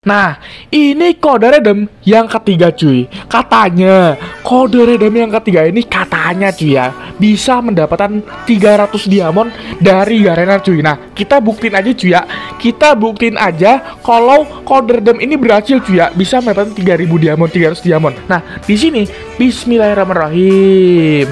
Nah, ini kode redem yang ketiga cuy. Katanya, kode redem yang ketiga ini katanya cuy ya Bisa mendapatkan 300 diamond dari Garena cuy. Nah, kita buktiin aja cuy ya. Kita buktiin aja kalau kode redem ini berhasil cuy ya. Bisa mendapatkan 3000 diamond, 300 diamond. Nah, di sini Bismillahirrahmanirrahim.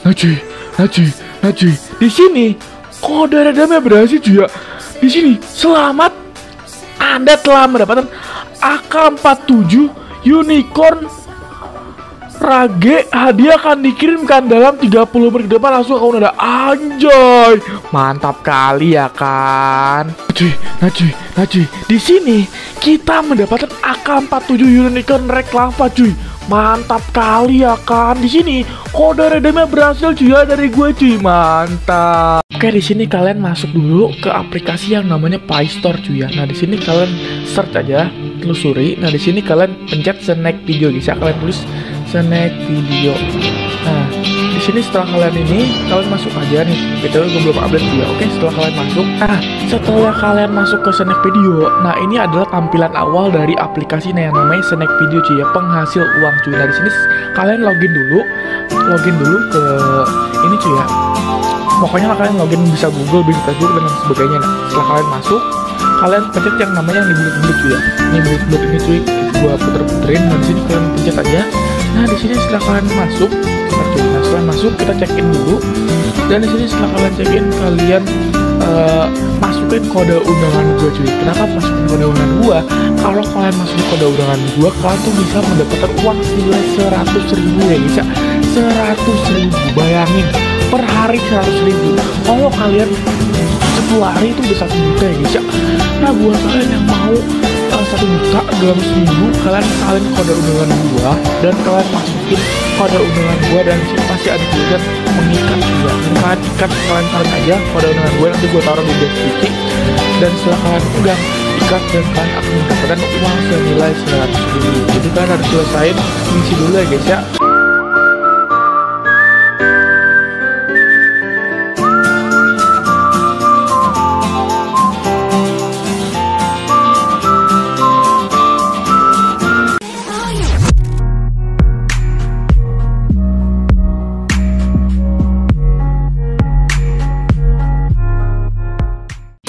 Nah cuy, nah cuy, nah cuy. Di sini kode redemnya berhasil cuy ya. Di sini, selamat anda telah mendapatkan AK-47 Unicorn Rage hadiah akan dikirimkan dalam 30 menit ke depan langsung kamu ada anjay mantap kali ya kan cuy nah cuy di sini kita mendapatkan AK-47 Unicorn Reklava cuy Mantap kali ya kan. Di sini kode redemnya berhasil cuy ya dari gue cuy. Mantap. Oke, di sini kalian masuk dulu ke aplikasi yang namanya Play Store cuy ya. Nah, di sini kalian search aja, telusuri. Nah, di sini kalian pencet snack video bisa kalian tulis snack video. Nah, di sini setelah kalian ini kalian masuk aja nih. Btw gue belum update dia. Oke setelah kalian masuk. Nah setelah kalian masuk ke snack video nah ini adalah tampilan awal dari aplikasi yang namanya snack video cuy ya. Penghasil uang cuy. Nah di sini kalian login dulu. Login dulu ke ini cuy ya. Pokoknya kalian login bisa Google bisa Facebook dan sebagainya. Nah setelah kalian masuk kalian pencet yang namanya yang di bulut-bulut cuy ya. Ini bulut-bulut ini cuy gua puter-puterin. Nah di sini kalian pencet aja nah di sini setelah kalian masuk nah setelah masuk kita check in dulu. Dan di sini setelah kalian check in kalian uh, masukin kode undangan gue cuy. Kenapa masukin kode undangan gue kalau kalian masukin kode undangan gue kalian tuh bisa mendapatkan uang senilai seratus ribu ya bisa seratus ribu bayangin. Per hari seratus ribu. Kalau kalian 10 hari itu bisa satu juta ya guys ya. Nah buat kalian yang mau satu juta dalam seminggu kalian salin kode undangan gua dan kalian masukin kode undangan gua dan pasti ada juga mengikat juga kalian ikat kalian salin aja kode undangan gua nanti gua taruh di deskripsi. Dan setelah kalian pegang ikat dan kalian akan mendapatkan uang senilai 100 ribu. Jadi kalian harus selesaiin misi dulu ya guys ya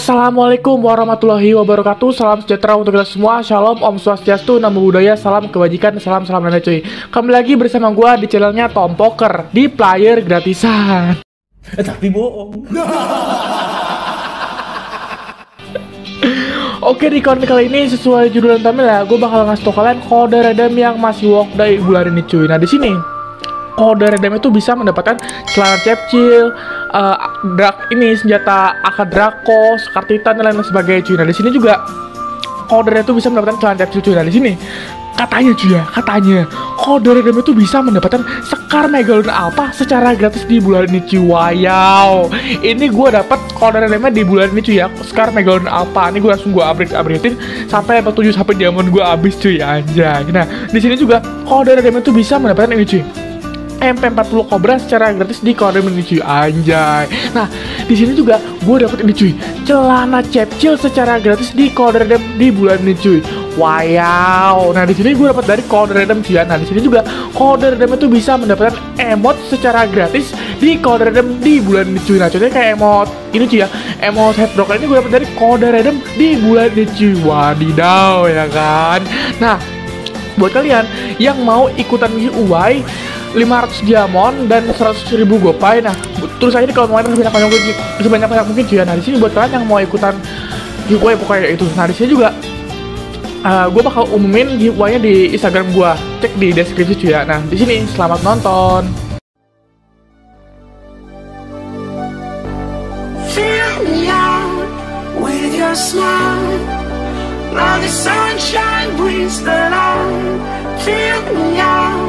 Assalamualaikum warahmatullahi wabarakatuh. Salam sejahtera untuk kita semua. Shalom, Om Swastiastu, Namo Buddhaya Salam kebajikan, salam salam nenek cuy. Kembali lagi bersama gue di channelnya Tom Poker Di player gratisan. Eh tapi bohong. Oke di konten kali ini sesuai judul dan thumbnail ya Gue bakal ngasih tau kalian kode redem yang masih work dari bulan ini cuy. Nah di sini kode redem itu bisa mendapatkan celana cepcil, uh, drak ini senjata AK Draco, Skartitan dan lain sebagainya cuy. Nah di sini juga kode itu bisa mendapatkan celana cepcil cuy. Nah di sini katanya cuy ya, katanya kode redem itu bisa mendapatkan Sekar Megalodon Alpha secara gratis di bulan ini cuy. Wow, ini gue dapat kode redemnya di bulan ini cuy ya, Sekar Megalodon Alpha. Ini gue langsung gue upgrade upgradein sampai level 7 sampai diamond gue habis cuy anjay. Nah di sini juga kode redem itu bisa mendapatkan ini cuy MP40 Cobra secara gratis di kode ini cuy anjay nah di sini juga gue dapet ini cuy celana cepcil secara gratis di redem di bulan ini cuy Wow, nah di sini gue dapat dari kode redem cuy. Nah di sini juga kode redem itu bisa mendapatkan emot secara gratis di kode redem di bulan ini cuy. Nah contohnya kayak emot ini cuy ya, emot head broker ini gue dapat dari kode redem di bulan ini cuy. Wadidaw ya kan. Nah buat kalian yang mau ikutan giveaway 500 diamond dan 100 ribu gopay nah terus aja di kolom komentar sebanyak banyak mungkin sebanyak banyak mungkin ya nah di sini buat kalian yang mau ikutan giveaway pokoknya itu nah di sini juga uh, gue bakal umumin giveaway-nya di Instagram gue cek di deskripsi cuy ya. Nah di sini selamat nonton. Now the sunshine brings the light. Fill me out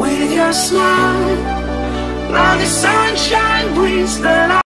with your smile. Now the sunshine brings the light.